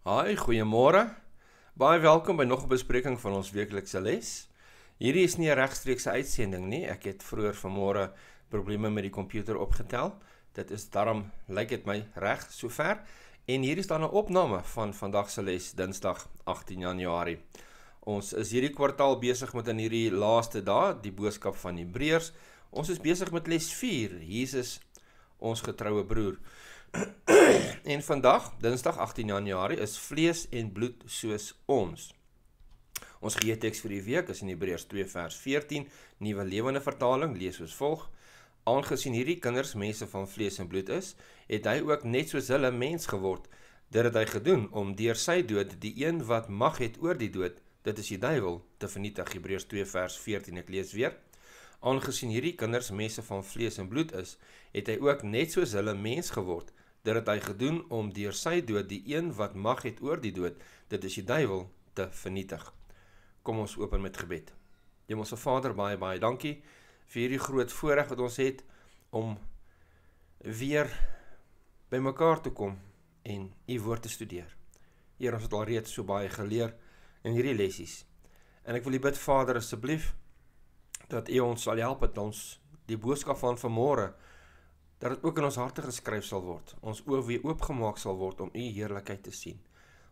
Haai, goeiemôre. Baie welkom by nog 'n bespreking van ons weeklikse les. Hierdie is nie 'n regstreekse uitsending nie. Ek het vroeër vanmôre probleme met die komputer opgetel. Dit is daarom lyk dit my reg sover. En hier is dan 'n opname van vandag se les, Dinsdag 18 Januarie. Ons is hierdie kwartaal besig met in hierdie laaste dae die boodskap van Hebreërs. Ons is besig met les 4. Jesus ons getroue broer. En vandag, Dinsdag 18 Januarie, is vlees en bloed soos ons. Ons geheeteks vir die week is in Hebreërs 2 vers 14, Nuwe Lewende Vertaling, lees soos volg: Aangesien hierdie kinders mense van vlees en bloed is, het hy ook net soos hulle mens geword. Dit het hy gedoen om deur sy dood die een wat mag het oor die dood, dit is die duiwel, te vernietig. Hebreërs 2 vers 14, ek lees weer. Aangesien hierdie kinders mense van vlees en bloed is, het hy ook net soos hulle mens geword. Dit het hy gedoen om deur sy dood die een wat mag het oor die dood, dit is die duiwel, te vernietig. Kom ons open met gebed. Hemelse Vader, baie baie dankie vir hierdie groot voorreg wat ons het om weer bymekaar te kom en u woord te studeer. Here, ons het al reeds so baie geleer in hierdie lessies. En ek wil u bid Vader asseblief dat u ons sal help dat ons die boodskap van vanmôre dat dit ook in ons harte geskryf sal word. Ons oë weer oopgemaak sal word om u heerlikheid te sien.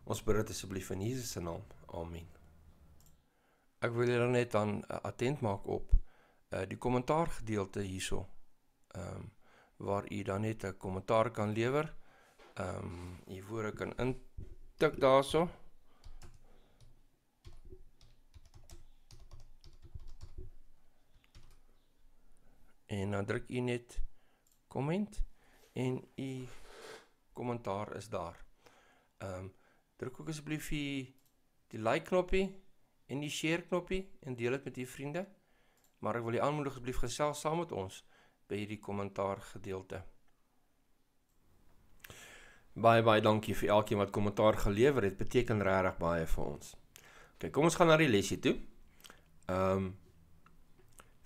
Ons bid dit asseblief in Jesus se naam. Amen. Ek wil julle net dan uh, attent maak op uh, die kommentaar gedeelte hierso. Ehm um, waar u dan net 'n kommentaar kan lewer. Ehm um, u woorde kan intik daarso. En dan druk u net komment en u kommentaar is daar. Ehm um, druk ook asseblief die die like knoppie en die share knoppie en deel dit met u vriende. Maar ek wil u aanmoedig asseblief gesels saam met ons by hierdie kommentaar gedeelte. Baie baie dankie vir elkeen wat kommentaar gelewer het. Beteken regtig baie vir ons. OK, kom ons gaan na die lesie toe. Ehm um,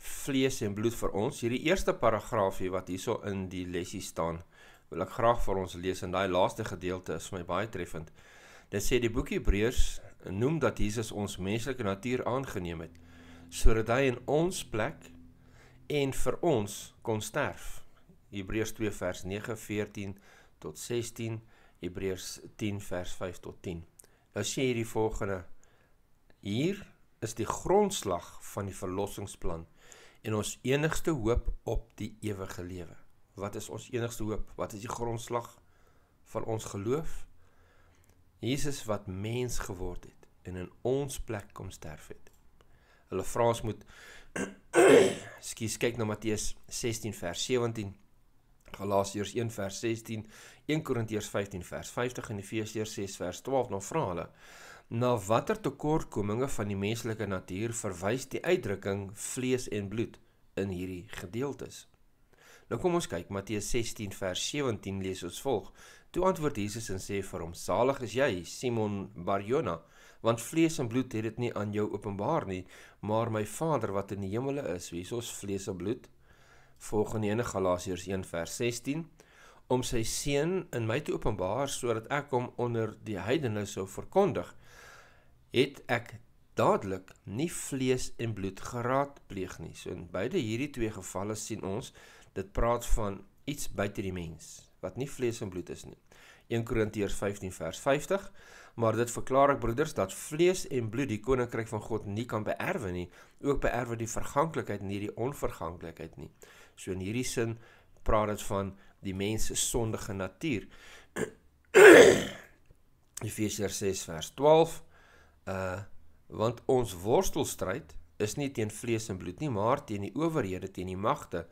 vlees en bloed vir ons. Hierdie eerste paragraafie wat hierso in die lesie staan, wil ek graag vir ons lees en daai laaste gedeelte is vir my baie treffend. Dit sê die boek Hebreërs noem dat Jesus ons menslike natuur aangeneem het sodat hy in ons plek en vir ons kon sterf. Hebreërs 2 vers 9 14 tot 16, Hebreërs 10 vers 5 tot 10. Nou sê hierdie volgende: Hier is die grondslag van die verlossingsplan en ons enigste hoop op die ewige lewe. Wat is ons enigste hoop? Wat is die grondslag van ons geloof? Jesus wat mens geword het en in ons plek kom sterf het. Hulle vra ons moet Skus kyk na Matteus 16 vers 17, Galasiërs 1 vers 16, 1 Korintiërs 15 vers 50 en Efesiërs 6 vers 12. Nou vra hulle Na watter tekortkominge van die menslike natuur verwys die uitdrukking vlees en bloed in hierdie gedeeltes? Nou kom ons kyk Matteus 16 vers 17 lees ons volg. Toe antwoord Jesus en sê vir hom: Salig is jy, Simon Barjona, want vlees en bloed het dit nie aan jou openbaar nie, maar my Vader wat in die hemele is. Wie is ons vlees en bloed? Volgende ene Galasiërs 1 vers 16 om sy seun in my te openbaar sodat ek hom onder die heidene sou verkondig het ek dadelik nie vlees en bloed geraadpleeg nie. So in beide hierdie twee gevalle sien ons dit praat van iets buite die mens wat nie vlees en bloed is nie. 1 Korintiërs 15 vers 50 maar dit verklaar ek broeders dat vlees en bloed die koninkryk van God nie kan beerwe nie, ook beerwe die verganklikheid nie die onverganklikheid nie. So in hierdie sin praat dit van die mens se sondige natuur. Efesiërs 6 vers 12 uh want ons worstelstryd is nie teen vlees en bloed nie, maar teen die owerhede, teen die magte,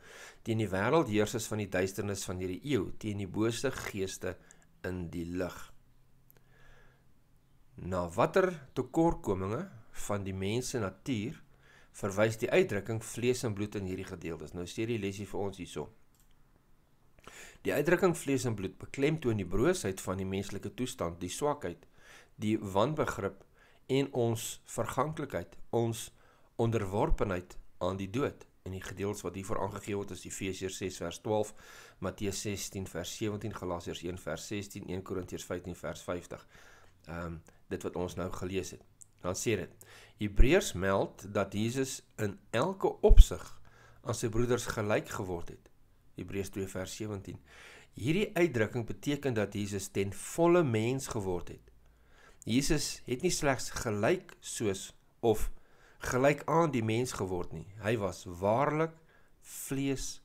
teen die wêreldheersers van die duisternis van hierdie eeu, teen die bose geeste in die lig. Na watter tekortkominge van die mens se natuur verwys die uitdrukking vlees en bloed in hierdie gedeeltes. Nou sê die lesie vir ons hierso. Die uitdrukking vlees en bloed beklemtoon die broosheid van die menslike toestand, die swakheid, die wanbegrip en ons verganklikheid, ons onderworpenheid aan die dood. In die gedeeles wat hiervoor aangegee word is Efesiërs 6 vers 12, Matteus 16 vers 17, Galasiërs 1 vers 16, 1 Korintiërs 15 vers 50. Ehm um, dit wat ons nou gelees het. Dan sê dit: Hebreërs meld dat Jesus in elke opsig aan sy broeders gelyk geword het. Hebreërs 2 vers 17. Hierdie uitdrukking beteken dat Jesus ten volle mens geword het. Jesus het nie slegs gelyk soos of gelyk aan die mens geword nie. Hy was waarlik vlees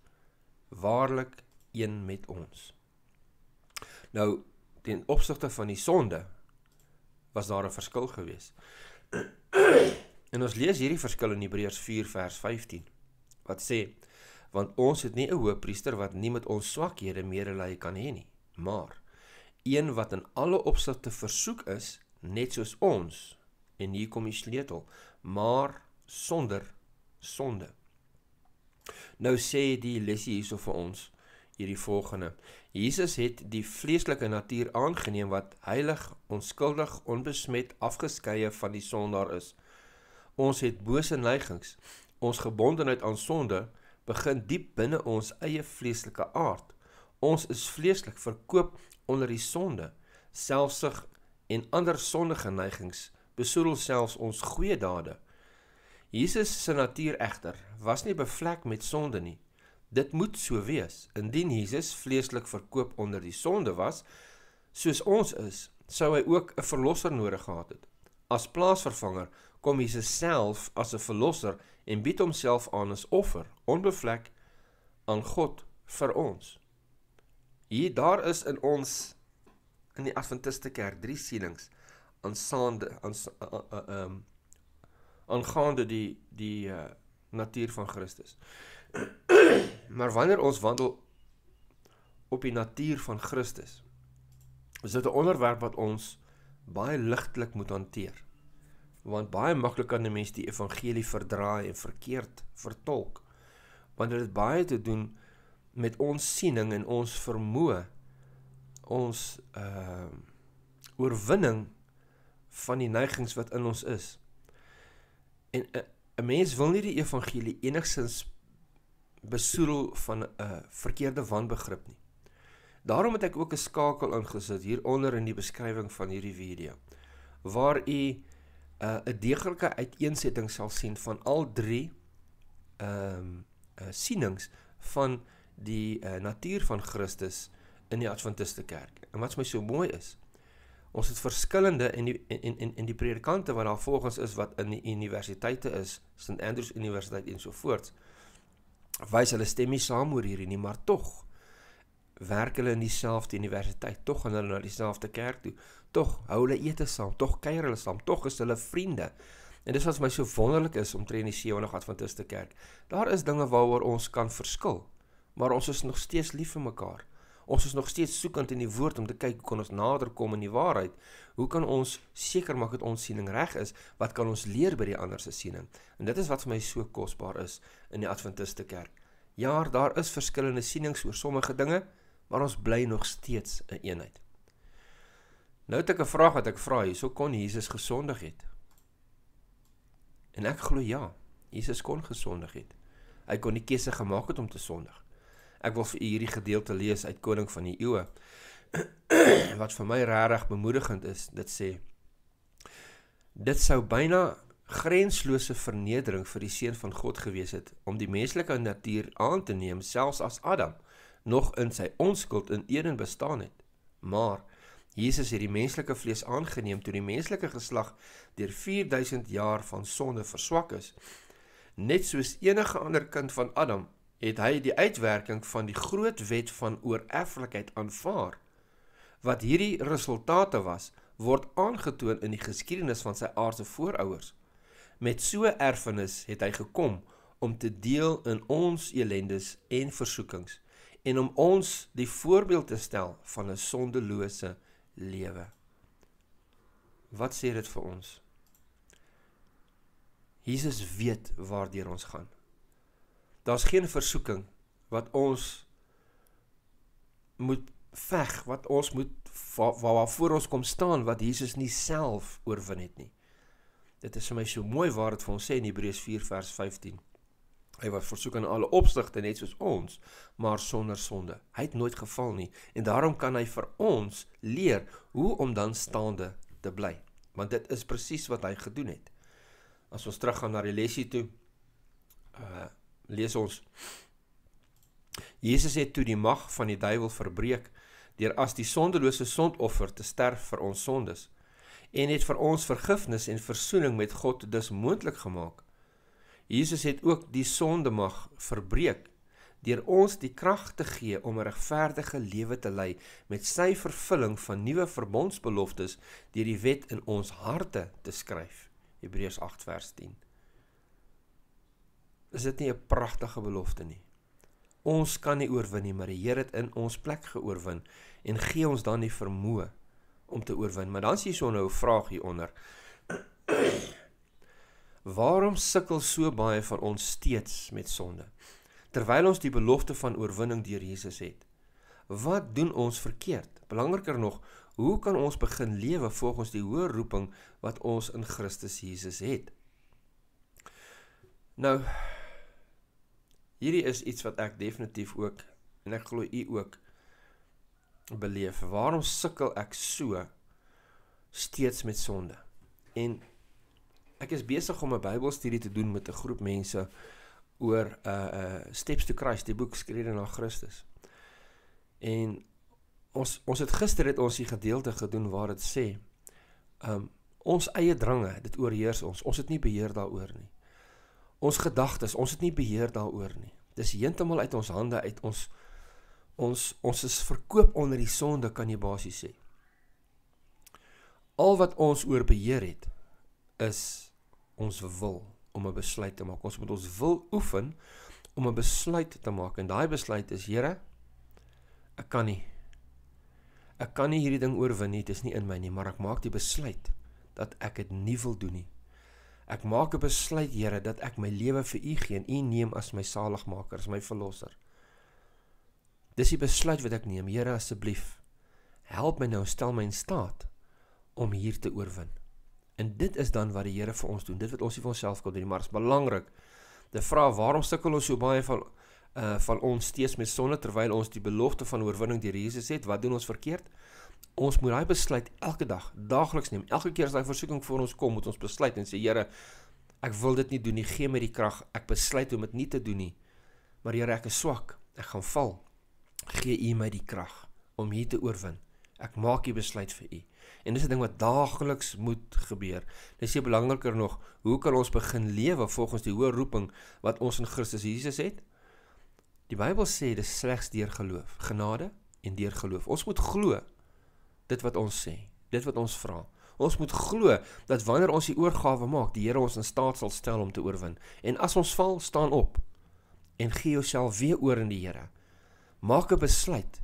waarlik een met ons. Nou ten opsigte van die sonde was daar 'n verskil gewees. En ons lees hierdie verskil in Hebreërs 4 vers 15 wat sê want ons het nie 'n hoëpriester wat nie met ons swakhede medelee kan hê nie, maar een wat in alle opsigte versoek is net soos ons en hier kom die sleutel, maar sonder sonde. Nou sê die lesie hierso vir ons hierdie volgende. Jesus het die vleeslike natuur aangeneem wat heilig, onskuldig, onbesmet, afgeskeie van die sondaar is. Ons het bose neigings. Ons gebondenheid aan sonde begin diep binne ons eie vleeslike aard. Ons is vleeslik verkoop onder die sonde, selfsug en ander sondige neigings besoedel selfs ons goeie dade. Jesus se natuur egter was nie bevlek met sonde nie. Dit moet so wees. Indien Jesus vleeslik verkoop onder die sonde was, soos ons is, sou hy ook 'n verlosser nodig gehad het. As plaasvervanger kom Jesus self as 'n verlosser en bied homself aan as offer, onbevlek aan God vir ons. Hier daar is in ons in die Adventiste kerk drie sienings aansaande aan ehm aangaande die die uh, natuur van Christus. maar wanneer ons wandel op die natuur van Christus, is dit 'n onderwerp wat ons baie ligtelik moet hanteer. Want baie maklik kan 'n mens die evangelie verdraai en verkeerd vertolk. Want dit het baie te doen met ons siening en ons vermoë ons uh oorwinning van die neigings wat in ons is. En uh, 'n mens wil nie die evangelie enigsins besoedel van 'n uh, verkeerde wanbegrip nie. Daarom het ek ook 'n skakel ingesit hieronder in die beskrywing van hierdie video waar u 'n uh, deeglike uiteensetting sal sien van al drie ehm um, uh, sienings van die uh, natuur van Christus in die Adventiste kerk. En wat vir my so mooi is, ons het verskillende en die en en en die predikante wat daar volgens is wat in die universiteite is, St Andrews Universiteit en so voort wys hulle stem nie saam oor hierdie nie, maar tog werk hulle in dieselfde universiteit, tog gaan hulle na dieselfde kerk toe, tog hou hulle ete saam, tog kuier hulle saam, tog is hulle vriende. En dis wat my so wonderlik is om te in die 70 Adventiste kerk. Daar is dinge waaroor ons kan verskil, maar ons is nog steeds lief vir mekaar. Ons is nog steeds soekend in die woord om te kyk hoe kan ons nader kom in die waarheid. Hoe kan ons seker maak dat ons siening reg is? Wat kan ons leer by die ander se siening? En dit is wat vir my so kosbaar is in die Adventiste kerk. Ja, daar is verskillende sienings oor sommige dinge, maar ons bly nog steeds 'n een eenheid. Nou het ek 'n vraag wat ek vra hier, so kon Jesus gesondig het? En ek glo ja, Jesus kon gesondig het. Hy kon die keuse gemaak het om te sondig. Ek wil vir u hierdie gedeelte lees uit Koning van die Eeue wat vir my regtig bemoedigend is. Dit sê dit sou byna grenslose vernedering vir die seun van God gewees het om die menslike natuur aan te neem selfs as Adam nog in sy onskuld in Eden bestaan het. Maar Jesus het die menslike vlees aangeneem toe die menslike geslag deur 4000 jaar van sonde verswak is. Net soos enige ander kind van Adam het hy die uitwerking van die groot wet van oererflikheid aanvaar. Wat hierdie resultate was, word aangetoon in die geskiedenis van sy aardse voorouers. Met so erfenis het hy gekom om te deel in ons elendes en versoekings en om ons die voorbeeld te stel van 'n sondelose lewe. Wat sê dit vir ons? Jesus weet waardeur ons gaan. Daar's geen versoeking wat ons moet veg, wat ons moet waar waarvoor ons kom staan wat Jesus nie self oorwin het nie. Dit is vir my so mooi waar dit vir ons sê in Hebreërs 4 vers 15. Hy was versoek in alle opsigte net soos ons, maar sonder sonde. Hy het nooit geval nie en daarom kan hy vir ons leer hoe om dan staande te bly, want dit is presies wat hy gedoen het. As ons teruggaan na die lesie toe, uh lees ons Jesus het toe die mag van die duiwel verbreek deur as die sondelose sondoffer te sterf vir ons sondes en het vir ons vergifnis en verzoening met God dus moontlik gemaak. Jesus het ook die sondemag verbreek deur ons die krag te gee om 'n regverdige lewe te lei met sy vervulling van nuwe verbondsbeloftes deur die wet in ons harte te skryf. Hebreërs 8 vers 10. Is dit nie 'n pragtige belofte nie? Ons kan nie oorwin nie, maar die Here het in ons plek geoorwin en gee ons dan die vermoë om te oorwin. Maar dan is hier so nou 'n vraag hieronder. Waarom sukkel so baie van ons steeds met sonde? terwyl ons die belofte van oorwinning deur Jesus het. Wat doen ons verkeerd? Belangriker nog, hoe kan ons begin lewe volgens die hoë roeping wat ons in Christus Jesus het? Nou hierdie is iets wat ek definitief ook en ek glo u ook beleef. Waarom sukkel ek so steeds met sonde? En ek is besig om 'n Bybelstudie te doen met 'n groep mense oor uh uh Steps to Christ, die boek skrede na Christus. En ons ons het gister het ons die gedeelte gedoen waar dit sê um ons eie drange, dit oorheers ons. Ons het nie beheer daaroor nie. Ons gedagtes, ons het nie beheer daaroor nie. Dis heeltemal uit ons hande uit ons ons ons is verkoop onder die sonde kan jy basies sê. Al wat ons oor beheer het is ons wil om 'n besluit te maak. Ons moet ons wil oefen om 'n besluit te maak en daai besluit is Here, ek kan nie. Ek kan nie hierdie ding oorwin nie, dit is nie in my nie, maar ek maak die besluit dat ek dit nie wil doen nie. Ek maak 'n besluit, Here, dat ek my lewe vir U gee en U neem as my saligmaker, as my verlosser. Dis die besluit wat ek neem, Here, asseblief. Help my nou, stel my in staat om hier te oorwin. En dit is dan wat die Here vir ons doen. Dit wat ons nie vir onsself kan doen nie, maar dit is belangrik. Die vraag waarom sukkel ons so baie van uh van ons steeds met sonde terwyl ons die belofte van oorwinning deur Jesus het? Wat doen ons verkeerd? Ons moet daai besluit elke dag, daagliks neem. Elke keer as daai versoeking voor ons kom, moet ons besluit en sê Here, ek wil dit nie doen nie. Gee my die krag. Ek besluit om dit nie te doen nie. Maar Here, ek is swak. Ek gaan val. Gee U my die krag om hier te oorwin. Ek maak die besluit vir U. En dis 'n ding wat daagliks moet gebeur. Dis se belangriker nog, hoe kan ons begin lewe volgens die hoë roeping wat ons in Christus Jesus het? Die Bybel sê dis slegs deur geloof, genade en deur geloof. Ons moet glo dit wat ons sê, dit wat ons vra. Ons moet glo dat wanneer ons die oorgawe maak, die Here ons in staat sal stel om te oorwin. En as ons val, staan op en gee jouself weer oor in die Here. Maak 'n besluit.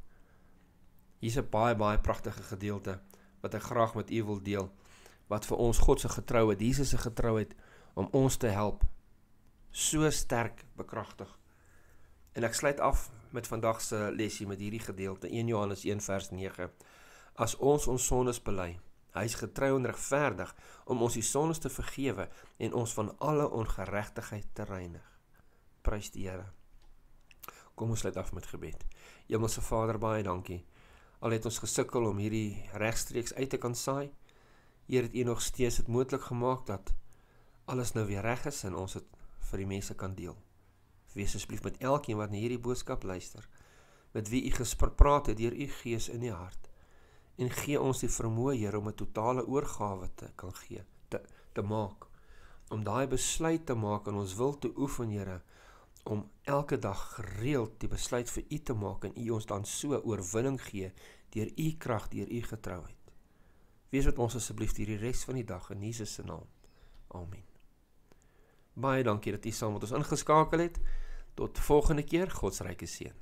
Hier's 'n baie baie pragtige gedeelte wat ek graag met u wil deel wat vir ons God se getrouheid, Jesus se getrouheid om ons te help so sterk bekragtig. En ek sluit af met vandag se lesie met hierdie gedeelte 1 Johannes 1 vers 9. As ons ons sondes bely, hy is getrou en regverdig om ons die sondes te vergewe en ons van alle ongeregtigheid te reinig. Prys die Here. Kom ons sluit af met gebed. Hemelse Vader, baie dankie Al het ons gesukkel om hierdie regstreeks uit te kan saai, Here het U nog steeds dit moontlik gemaak dat alles nou weer reg is en ons dit vir die mense kan deel. Wees asseblief met elkeen wat na hierdie boodskap luister, met wie U gespreek het deur U Gees in die hart. En gee ons die vermoë, Here, om 'n totale oorgawe te kan gee, te te maak om daai besluit te maak en ons wil te oefen, Here, om elke dag gereeld die besluit vir u te maak en u ons dan so oorwinning gee deur u krag, deur u getrouheid. Wees met ons asseblief hierdie res van die dag in Jesus se naam. Amen. Baie dankie dat u saam met ons ingeskakel het. Tot volgende keer, God se ryke seën.